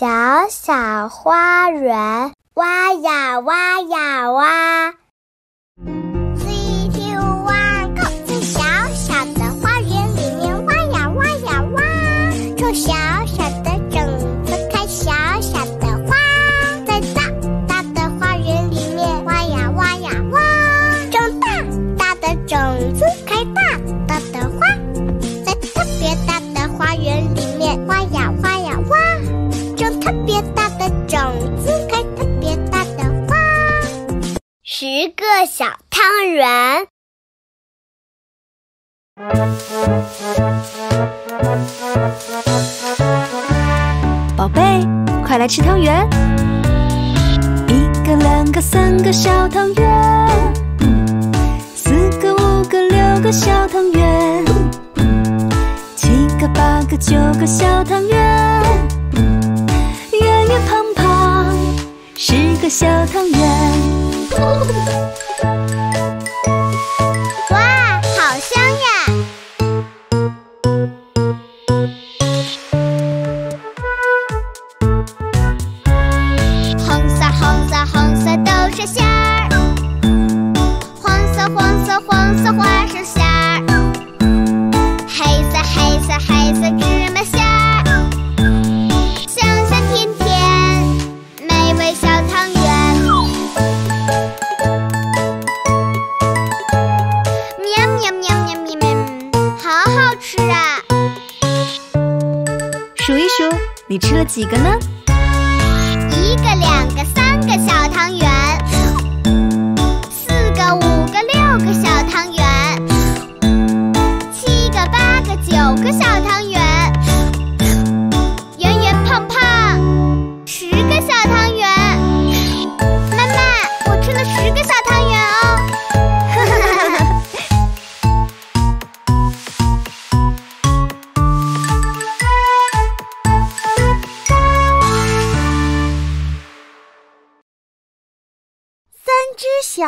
小小花园挖呀挖呀挖。十个小汤圆。宝贝快来吃汤圆。一个两个三个小汤圆。四个五个六个小汤圆。七个八个九个小汤圆。圆圆胖胖十个小汤圆。ハハハハ!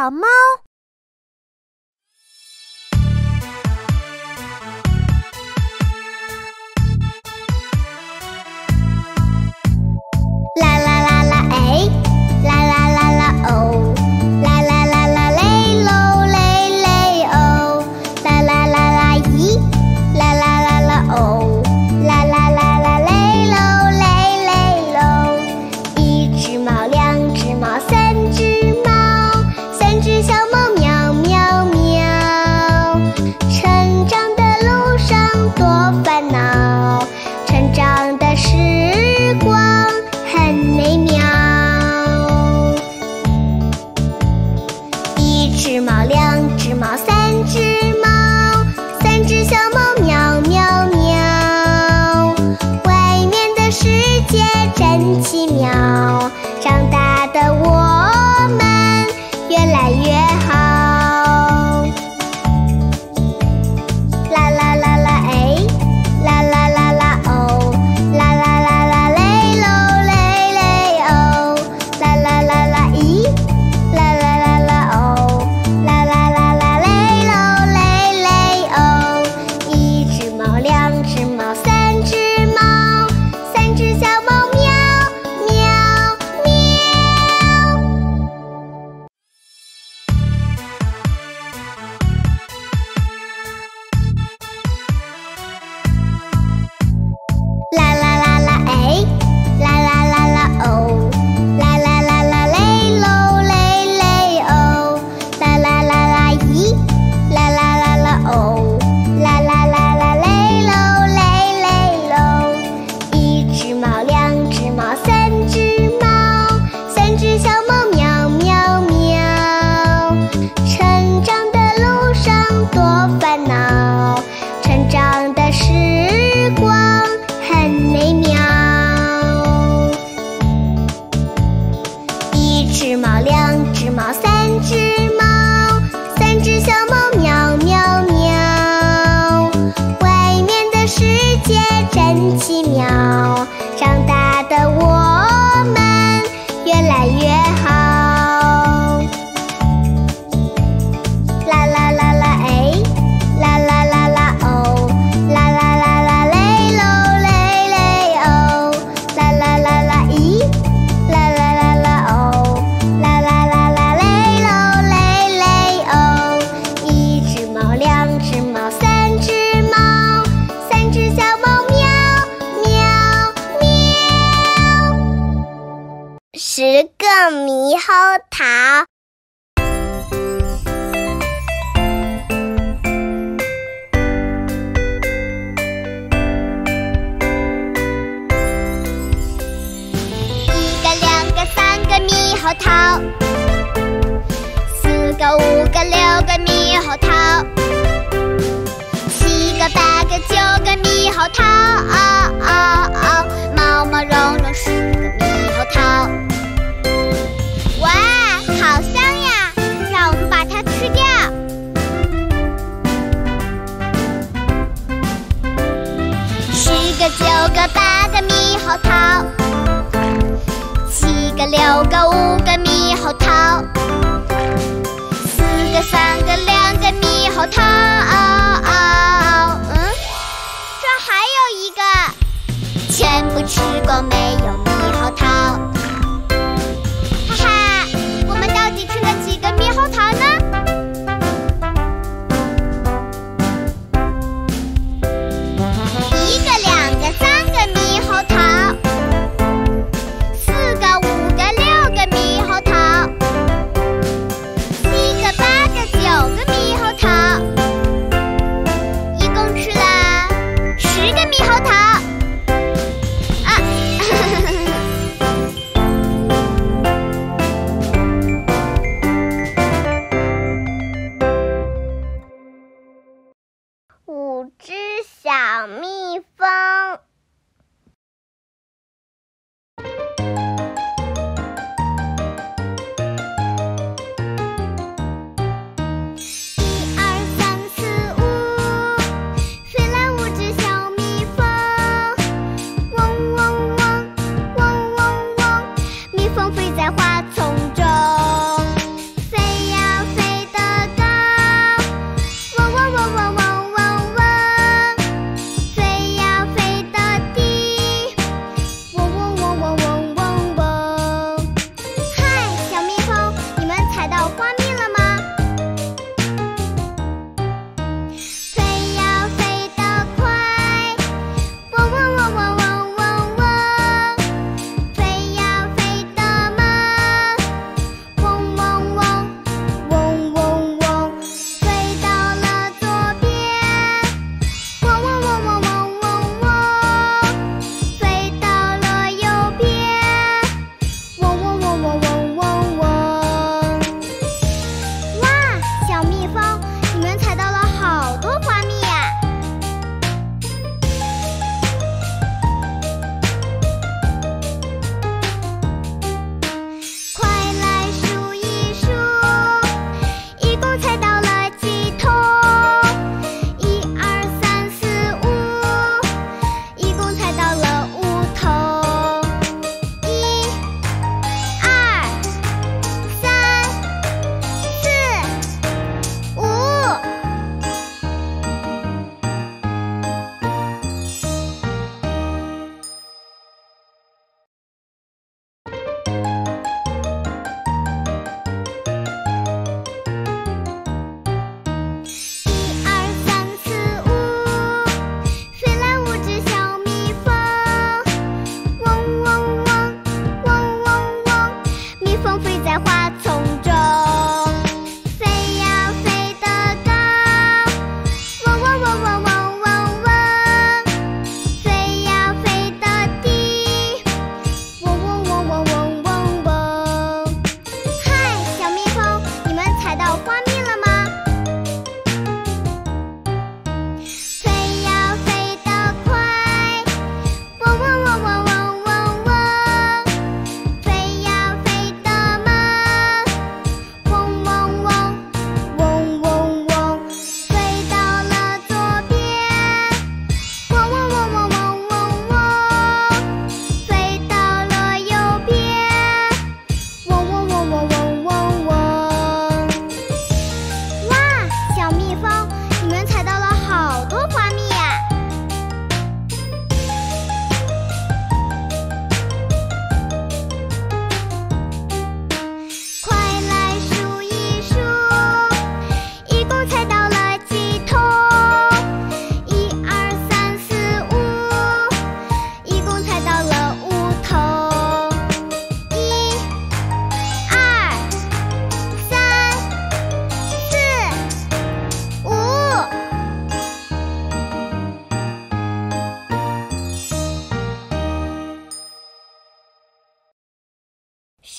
好吗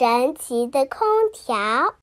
神奇的空调。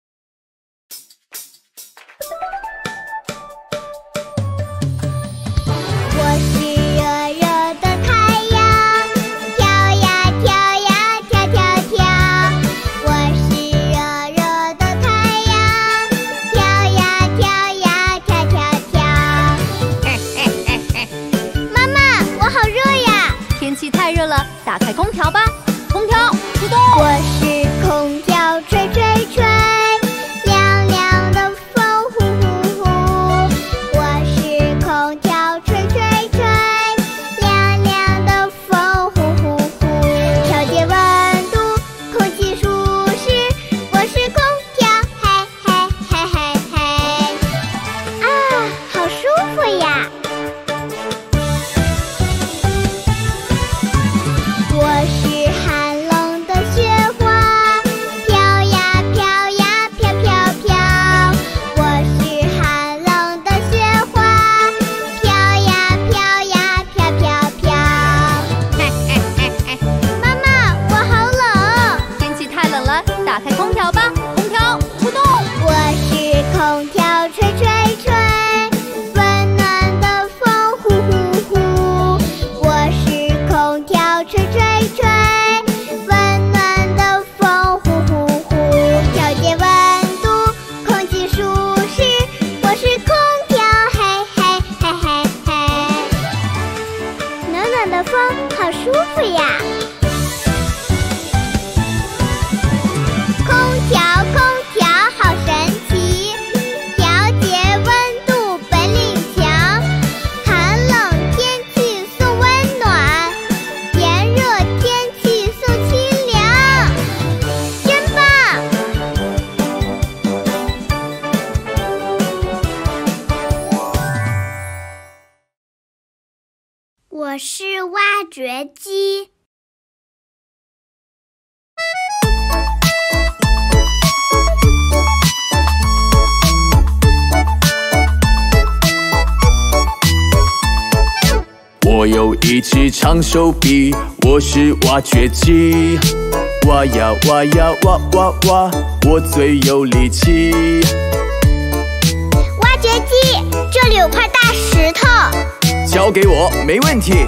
是挖掘机。我有一只长手臂，我是挖掘机。挖呀挖呀挖挖挖，我最有力气。挖掘机，这里有块大。交给我，没问题。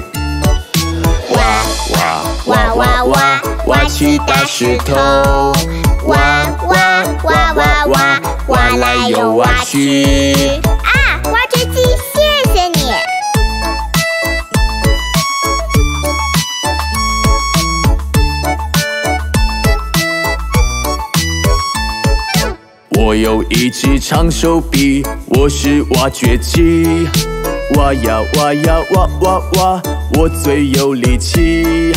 挖挖挖挖挖，挖起大石头。挖挖挖挖挖，挖来又挖去。啊，挖掘机，谢谢你。我有一只长手臂，我是挖掘机。挖呀挖呀挖挖挖，我最有力气。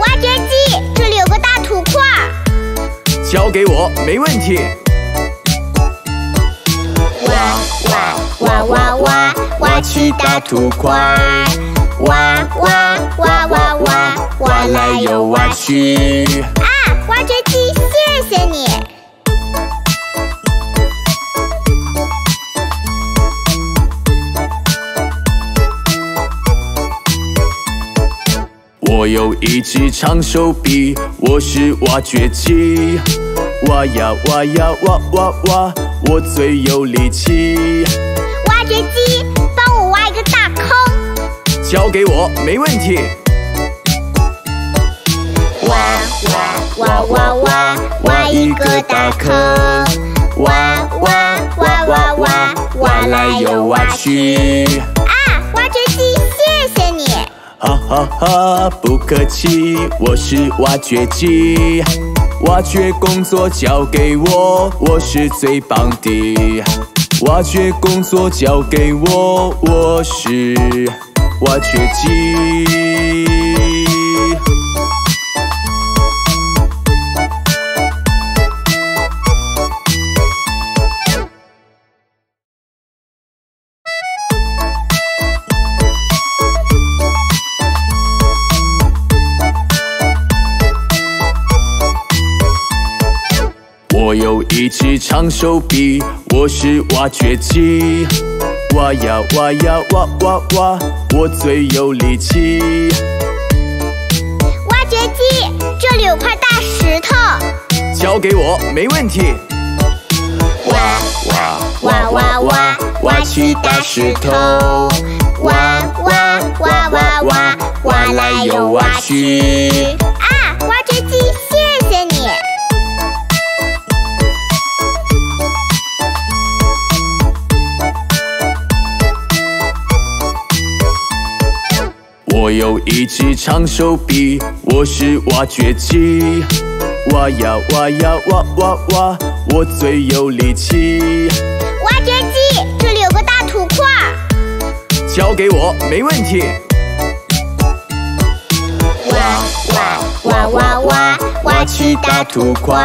挖掘机，这里有个大土块，交给我，没问题。挖挖挖挖挖，挖起大土块。挖挖挖挖挖，挖来又挖去。我有一只长手臂，我是挖掘机。挖呀挖呀挖挖挖，我最有力气。挖掘机，帮我挖一个大坑。交给我，没问题。挖挖挖挖挖，挖一个大坑。挖挖挖挖挖，挖来又挖去。哈哈哈，不客气，我是挖掘机，挖掘工作交给我，我是最棒的。挖掘工作交给我，我是挖掘机。一只长手臂，我是挖掘机。挖呀挖呀挖挖挖，我最有力气。挖掘机，这里有块大石头。交给我，没问题。挖挖挖挖挖，挖起大石头。挖挖挖挖挖，挖来又挖去。啊，我有一只长手臂，我是挖掘机。挖呀挖呀挖挖挖，我最有力气。挖掘机，这里有个大土块。交给我，没问题。挖挖挖挖挖，挖起大土块。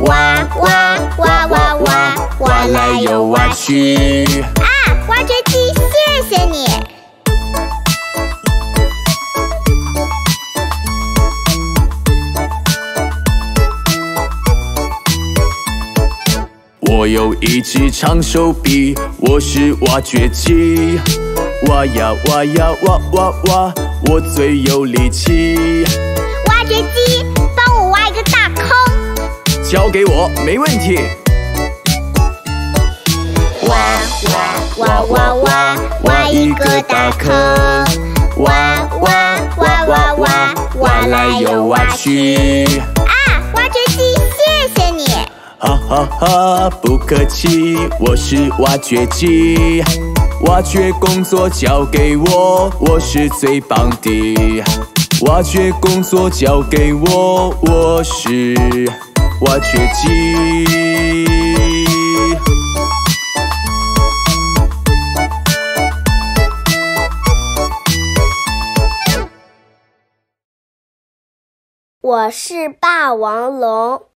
挖挖挖挖挖，挖来又挖去。啊，挖掘机，谢谢你。我有一只长手臂，我是挖掘机。挖呀挖呀挖挖挖，我最有力气。挖掘机，帮我挖一个大坑。交给我，没问题。挖挖挖挖挖，挖一个大坑。挖挖挖挖挖，挖来又挖去。哈哈哈，不客气，我是挖掘机。挖掘工作交给我，我是最棒的。挖掘工作交给我，我是挖掘机。我是霸王龙。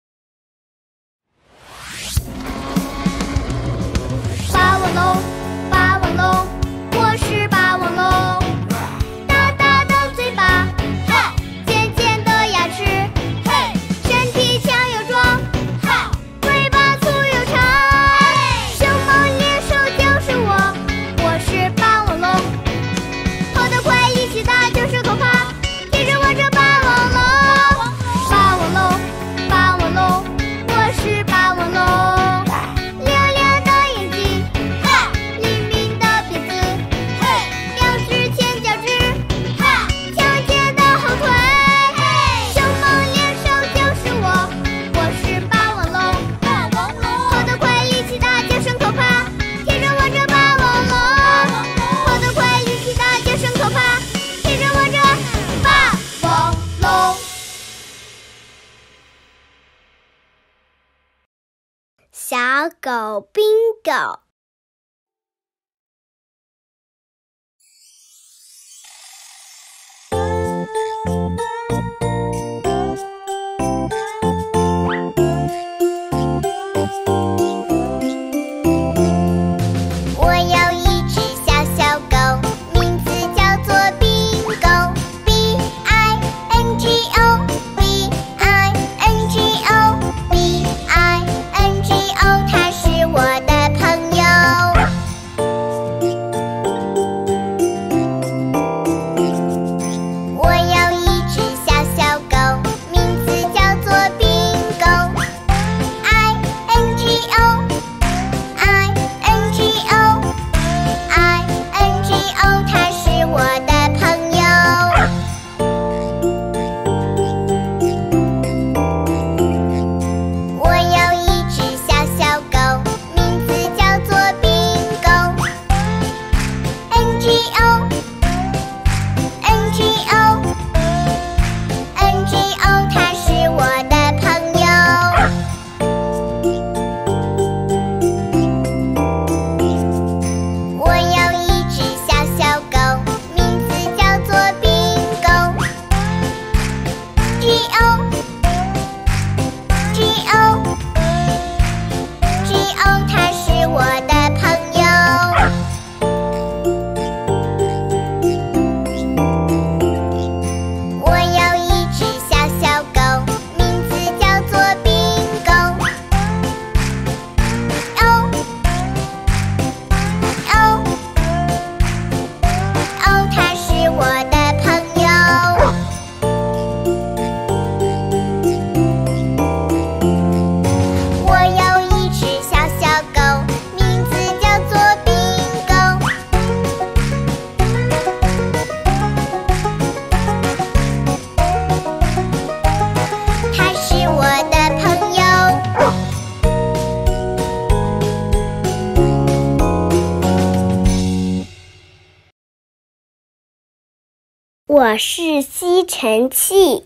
是吸尘器。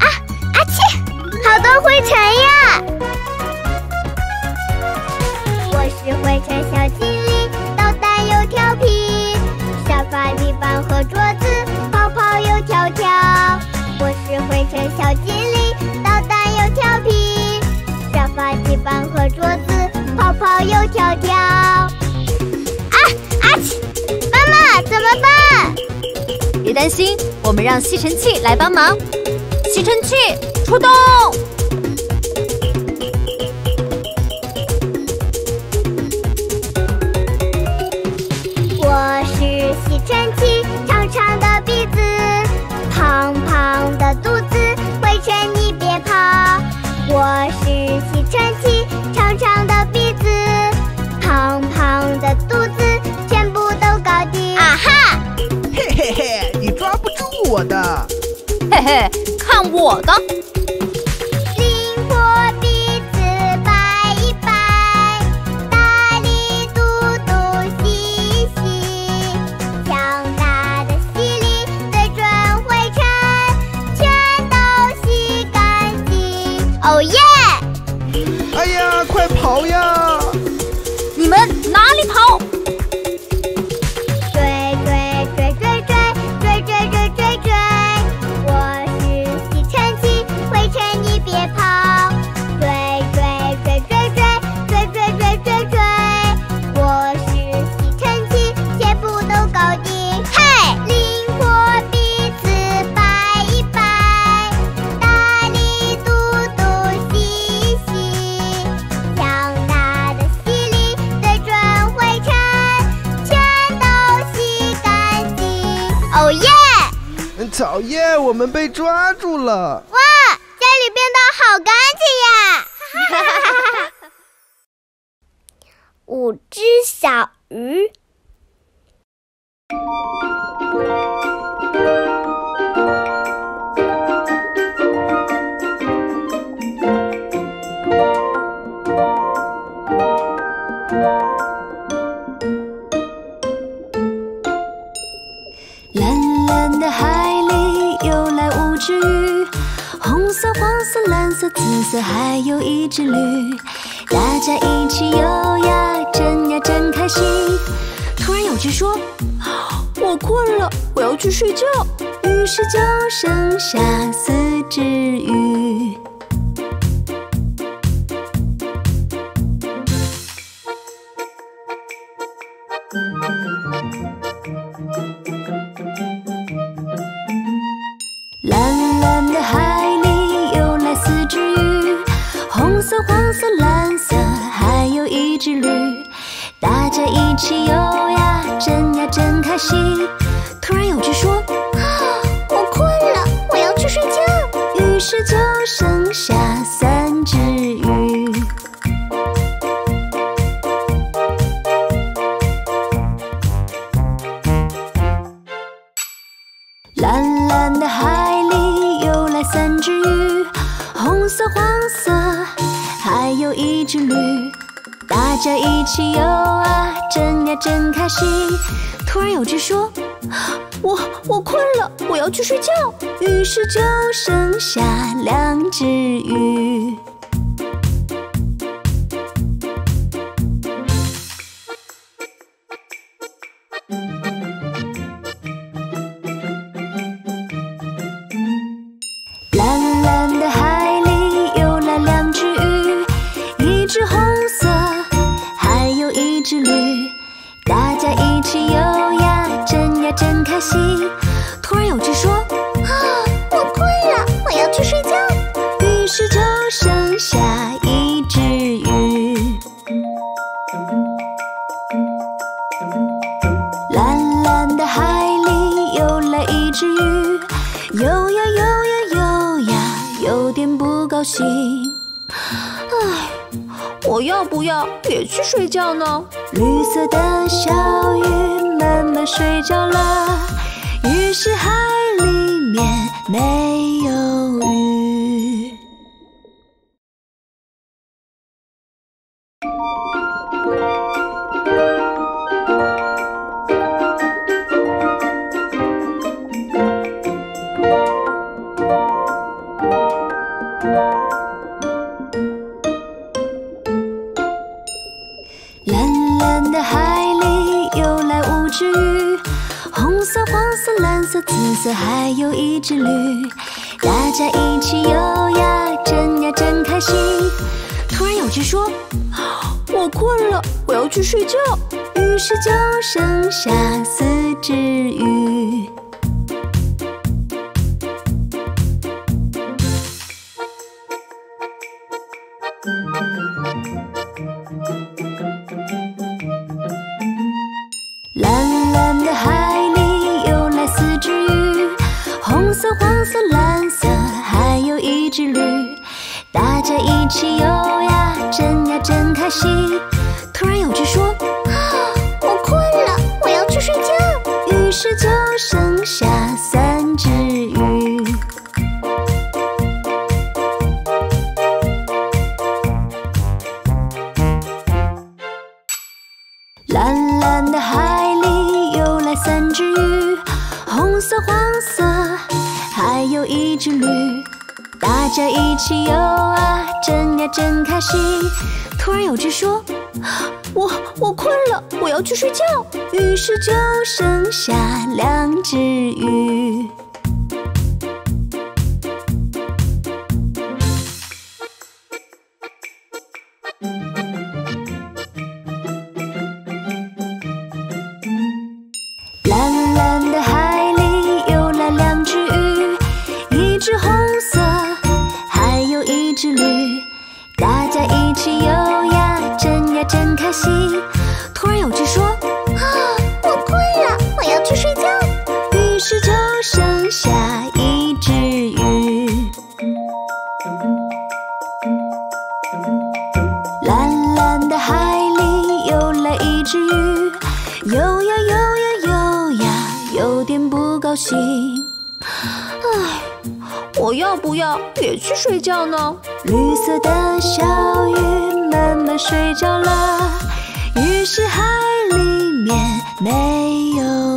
啊啊切！好多灰尘呀！我是灰尘小精灵，捣蛋又调皮，沙发、地板和桌子又跳跳。啊啊切！妈妈怎么办？别担心，我们让吸尘器来帮忙。吸尘器出动！我是吸尘器，长长的鼻子，胖胖的肚子，灰尘你别跑。我是嘿嘿，看我的！灵活鼻子摆一摆，大力嘟嘟吸一吸，强大的吸力对准灰尘，全都吸干净。哦耶！哎呀，快跑呀！pay 色、紫色，还有一只驴。大家一起游呀，真呀真开心。突然有只说：“我困了，我要去睡觉。”于是就剩下四只鱼。色、黄色、蓝色，还有一只驴。大家一起游呀，真呀真开心。呀真开心。突然有只说：“我我困了，我要去睡觉。”于是就剩下两只鱼。要不要也去睡觉呢？绿色的小鱼慢慢睡着了，于是海里面没有鱼。紫色，还有一只驴。大家一起游呀，真呀真开心。突然有只说：“我困了，我要去睡觉。”于是就剩下四只鱼。一起游呀，真呀真开心。突然有只说：“啊，我困了，我要去睡觉。”于是就剩下三只鱼。蓝蓝的海里游来三只鱼，红色、黄色，还有一只驴。大家一起游，真开心。突然有只说：“我我困了，我要去睡觉。”于是就剩下两只鱼。不要也去睡觉呢？绿色的小鱼慢慢睡着了，于是海里面没有